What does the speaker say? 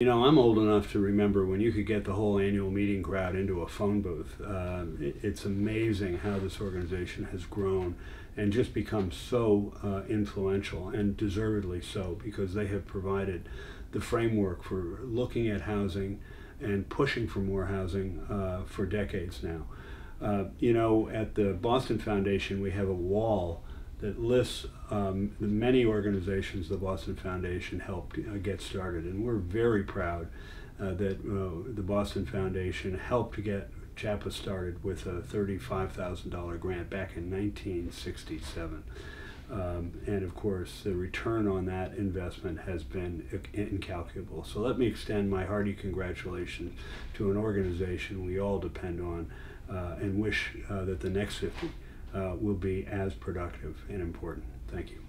You know, I'm old enough to remember when you could get the whole annual meeting crowd into a phone booth. Uh, it, it's amazing how this organization has grown and just become so uh, influential and deservedly so because they have provided the framework for looking at housing and pushing for more housing uh, for decades now. Uh, you know, at the Boston Foundation, we have a wall that lists um, the many organizations the Boston Foundation helped uh, get started. And we're very proud uh, that uh, the Boston Foundation helped get CHAPA started with a $35,000 grant back in 1967. Um, and of course, the return on that investment has been incalculable. So let me extend my hearty congratulations to an organization we all depend on uh, and wish uh, that the next 50 uh, will be as productive and important. Thank you.